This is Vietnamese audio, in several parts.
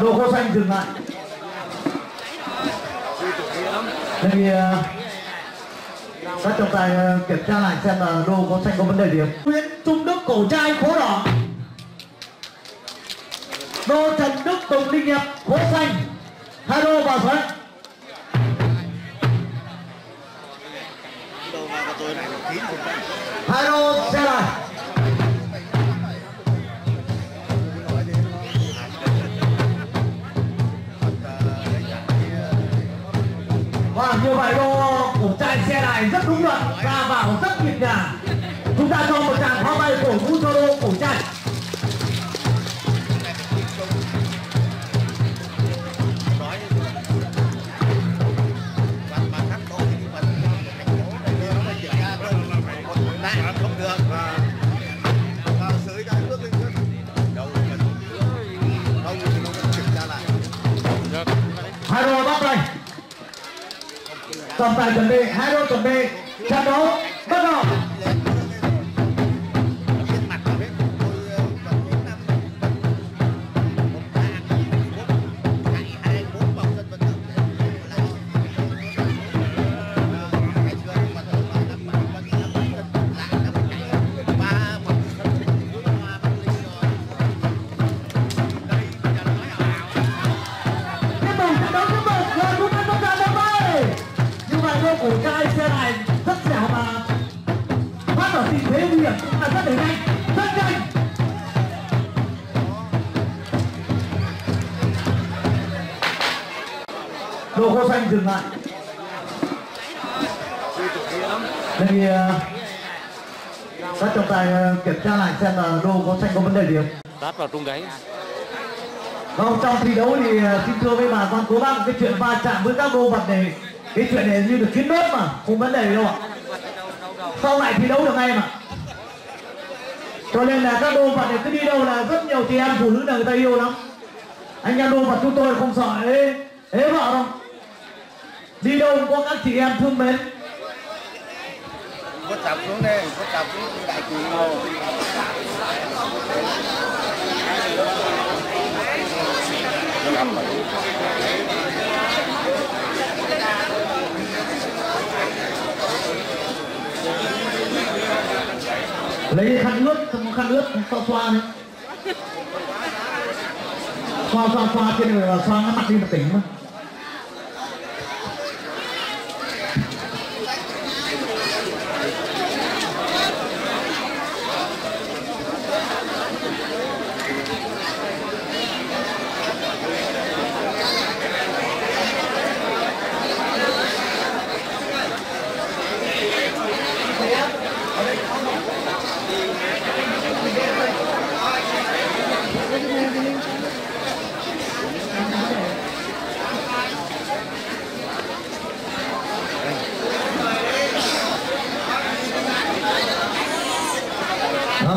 Đồ khô xanh dừng lại. Thì à, các trọng tài à, kiểm tra lại xem là đồ khô xanh có vấn đề gì không. Nguyễn Trung Đức, cổ trai khố đỏ. Đô Trần Đức, Tùng Linh Nghiệp khố xanh. Hai đô vào sân. Hai đô xe lại. Như vậy đô cổ chạy xe này rất đúng luật, ra vào rất nhịp nhàng. Chúng ta cho một tràng pháo bay cổ vũ cho đô cổ chạy trọng tài chuẩn bị hai đội chuẩn bị trận đấu. Đô cổ trai xe này rất dẻo và thoát ở tình thế nguy hiểm. Cũng là rất là nhanh rất nhanh. Đồ khô xanh dừng lại. Thì uh, các trọng tài uh, kiểm tra lại xem là đồ khô xanh có vấn đề gì không? Tát vào trung gáy. Vâng, trong thi đấu thì uh, xin thưa với bà con cố bác cái chuyện va chạm với các đồ vật này cái chuyện này như được kiến nốt mà, không vấn đề gì đâu ạ. Sau lại thi đấu được ngay mà. Cho nên là các đô vật này cứ đi đâu là rất nhiều chị em phụ nữ là người ta yêu lắm. Anh em đô vật chúng tôi không sợ ế ế vợ đâu. Đi đâu cũng có các chị em thương mến. Có chọc xuống đây, có chọc xuống đại kỳ ngầu lấy khăn ướt xong khăn ướt xoa xoa đấy. Xoa xoa xoa trên người xoa nó mặt đi mà tỉnh mà À,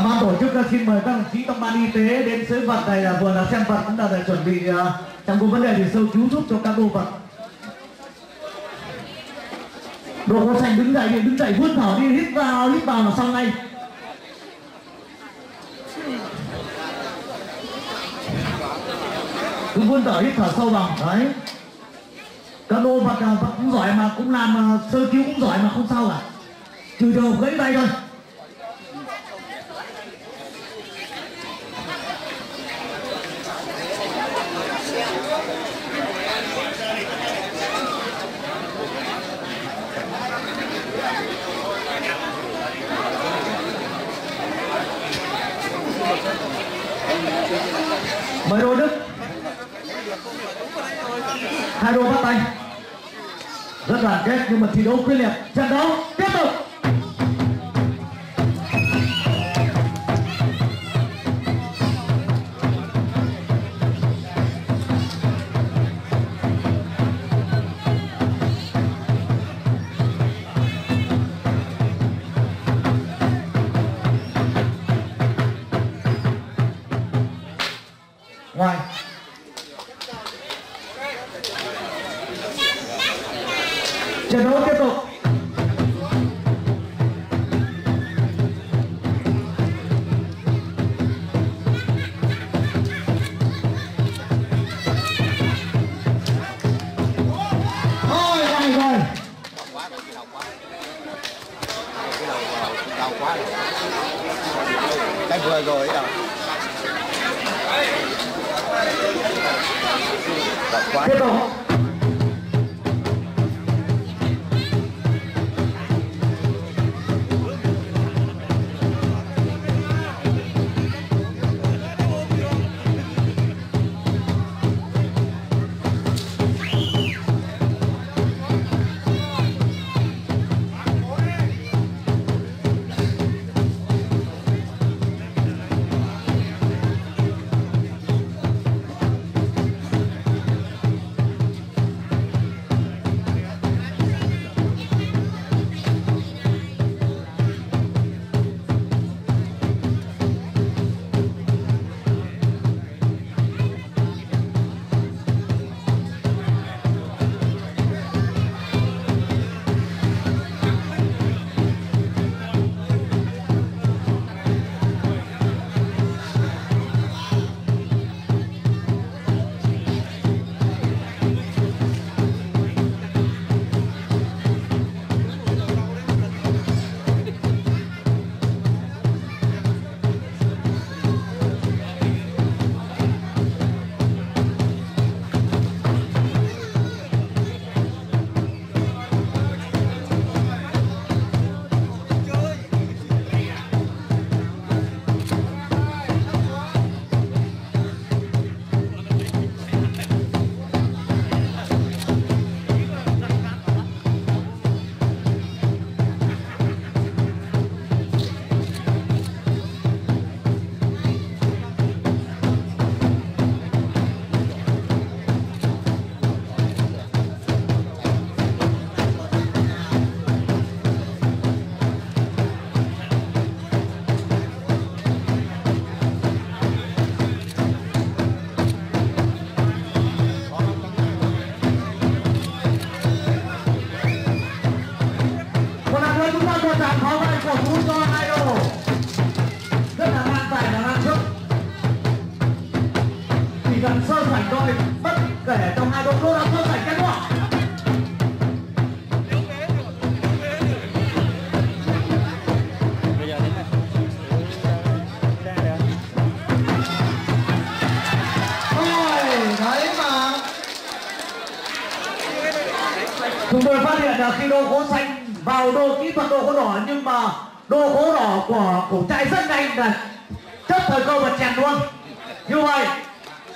xin mời các đồng chí trong ban y tế đến sới vật này là vừa là xem vật cũng là để chuẩn bị à, uh, trong có vấn đề thì sơ cứu giúp cho các đồ vật. Đồ có xanh đứng dậy đi đứng dậy vươn thở đi hít vào hít vào là xong ngay. Cứ vươn thở hít thở sâu vào đấy. Các đồ vật uh, vật cũng giỏi mà cũng làm uh, sơ cứu cũng giỏi mà không sao cả. Trừ trường gãy tay thôi mời đô đức hai đô bắt tay. Rất đoàn kết nhưng mà thi đấu quyết liệt. Trận đấu tiếp tục. trận đấu tiếp tục cái vừa rồi à? Tiếp tục. Một chúng ta một tràng pháo tay cổ vũ cho hai đội rất là ngang tài và ngang sức chỉ cần sơ sảnh thôi, bất kể trong hai đội luôn là sơ sảnh cái đúng bây giờ chúng tôi phát hiện là khi đô gỗ xanh vào đô kỹ thuật đô gỗ đỏ, nhưng mà đô gỗ đỏ của cổ trai rất nhanh này. Chấp thời cơ và chèn luôn. Như vậy,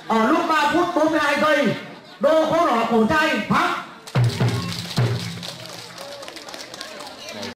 ở lúc 3 phút 42 giây, đô gỗ đỏ cổ trai phát